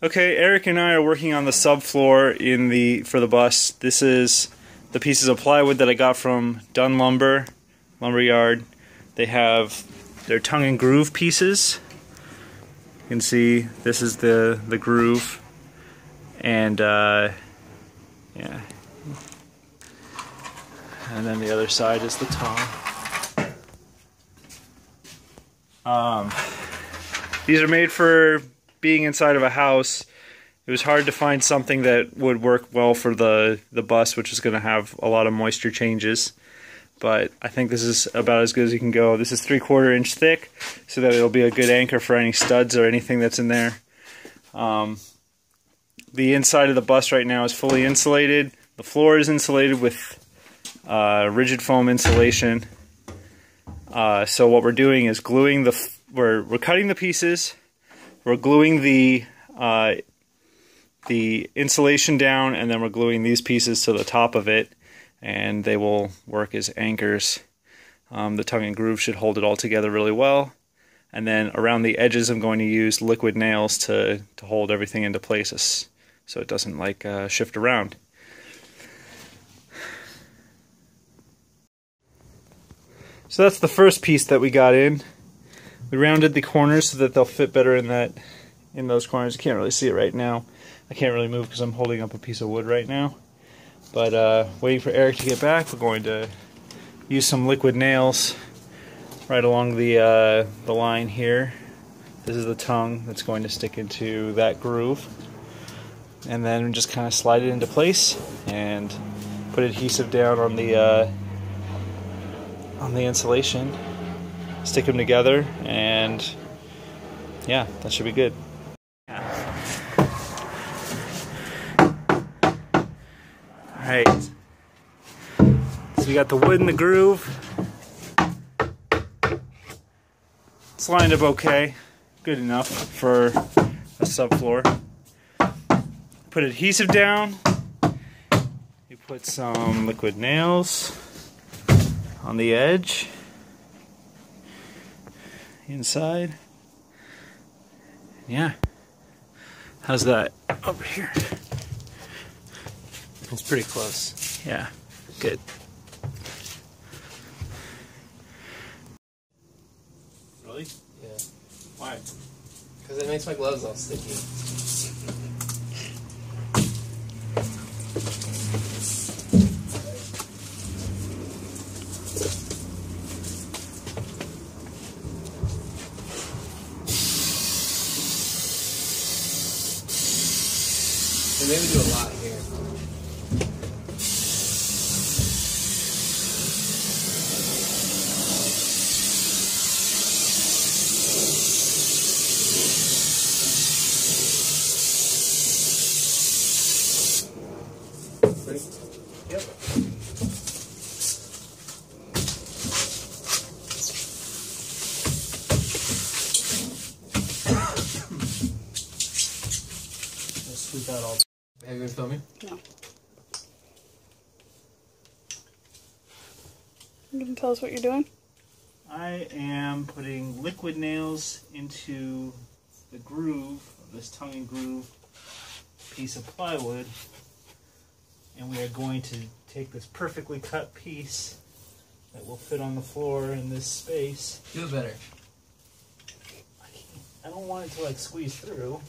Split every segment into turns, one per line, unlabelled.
Okay, Eric and I are working on the subfloor in the for the bus. This is the pieces of plywood that I got from Dunn Lumber, Lumberyard. They have their tongue and groove pieces. You can see this is the the groove, and uh, yeah, and then the other side is the tongue. Um, these are made for being inside of a house, it was hard to find something that would work well for the the bus, which is going to have a lot of moisture changes. But I think this is about as good as you can go. This is three quarter inch thick, so that it'll be a good anchor for any studs or anything that's in there. Um, the inside of the bus right now is fully insulated. The floor is insulated with uh, rigid foam insulation. Uh, so what we're doing is gluing the we're we're cutting the pieces we're gluing the uh, the insulation down and then we're gluing these pieces to the top of it and they will work as anchors. Um, the tongue and groove should hold it all together really well. And then around the edges I'm going to use liquid nails to, to hold everything into places so it doesn't like uh, shift around. So that's the first piece that we got in. We rounded the corners so that they'll fit better in that in those corners. You can't really see it right now. I can't really move because I'm holding up a piece of wood right now. But uh, waiting for Eric to get back, we're going to use some liquid nails right along the uh, the line here. This is the tongue that's going to stick into that groove. And then just kind of slide it into place and put adhesive down on the uh, on the insulation stick them together, and yeah, that should be good. Alright, so we got the wood in the groove. It's lined up okay, good enough for a subfloor. Put adhesive down. You put some liquid nails on the edge inside. Yeah. How's that over here?
It's pretty close.
Yeah. Good. Really?
Yeah.
Why?
Because it makes my gloves all sticky. They made me do a lot here. Yep.
Let's sweep out all.
Have you been filming?
No. You can tell us what you're doing?
I am putting liquid nails into the groove of this tongue and groove piece of plywood. And we are going to take this perfectly cut piece that will fit on the floor in this space.
Do it better.
I, can't, I don't want it to like squeeze through.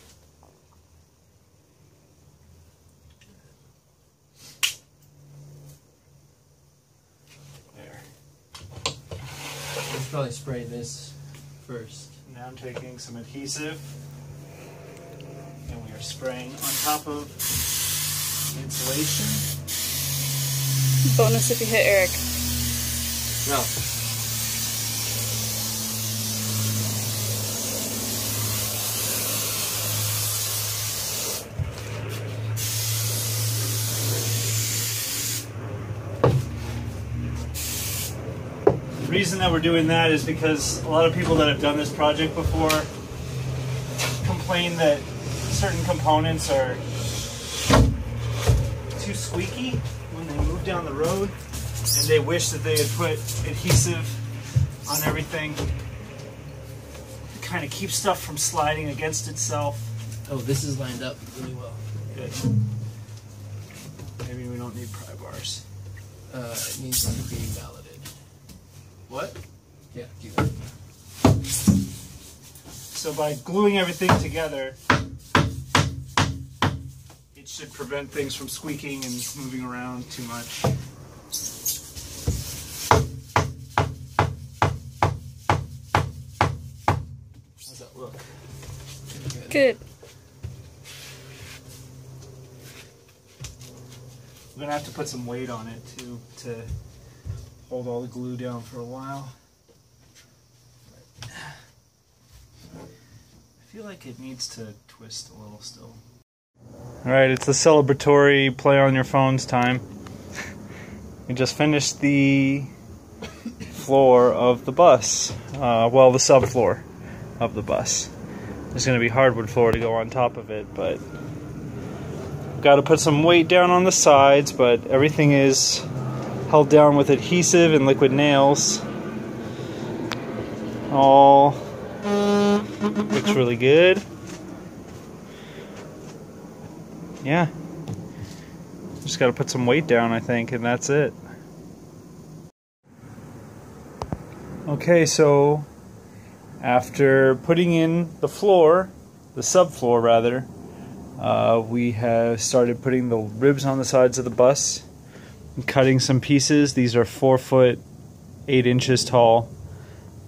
Should probably spray this first.
Now I'm taking some adhesive and we are spraying on top of insulation.
Bonus if you hit Eric.
No.
The reason that we're doing that is because a lot of people that have done this project before complain that certain components are too squeaky when they move down the road and they wish that they had put adhesive on everything to kind of keep stuff from sliding against itself.
Oh, this is lined up really well.
Good. Maybe we don't need pry bars.
Uh, it needs to be validated.
What?
Yeah, do that.
So by gluing everything together, it should prevent things from squeaking and moving around too much. How's that look?
Good.
Good.
We're gonna have to put some weight on it too to hold all the glue down for a while. I feel like it needs to twist a little still. All right, it's the celebratory play on your phones time. we just finished the floor of the bus. Uh, well, the subfloor of the bus. There's going to be hardwood floor to go on top of it, but got to put some weight down on the sides. But everything is held down with adhesive and liquid nails. All looks really good. Yeah. Just got to put some weight down, I think, and that's it. Okay, so after putting in the floor, the subfloor rather, uh, we have started putting the ribs on the sides of the bus cutting some pieces. These are four foot, eight inches tall,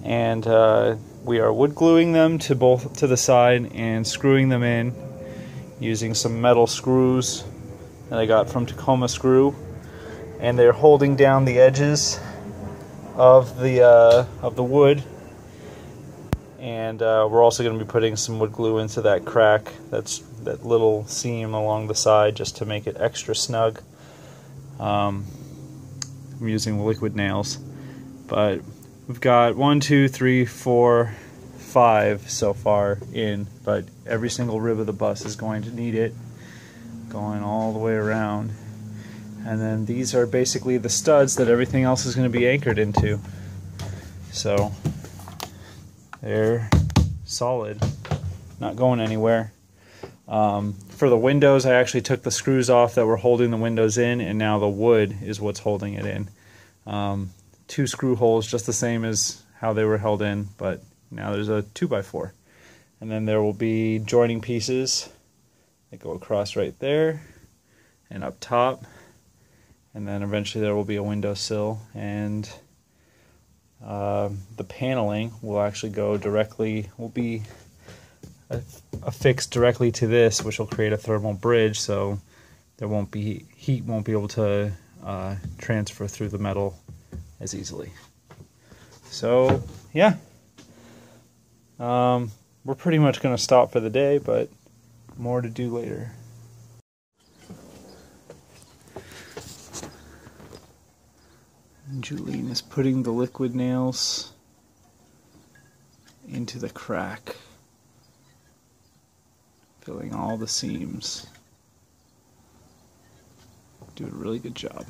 and uh, we are wood gluing them to both to the side and screwing them in using some metal screws that I got from Tacoma Screw, and they're holding down the edges of the uh, of the wood. And uh, we're also going to be putting some wood glue into that crack, that's that little seam along the side, just to make it extra snug. Um, I'm using liquid nails, but we've got one, two, three, four, five so far in, but every single rib of the bus is going to need it, going all the way around. And then these are basically the studs that everything else is going to be anchored into. So they're solid, not going anywhere. Um, for the windows, I actually took the screws off that were holding the windows in, and now the wood is what's holding it in. Um, two screw holes, just the same as how they were held in, but now there's a 2x4. And then there will be joining pieces that go across right there and up top. And then eventually there will be a windowsill and uh, the paneling will actually go directly, will be affixed directly to this, which will create a thermal bridge so there won't be heat won't be able to uh, transfer through the metal as easily. So yeah, um, we're pretty much going to stop for the day, but more to do later. Julene is putting the liquid nails into the crack, filling all the seams. Do a really good job.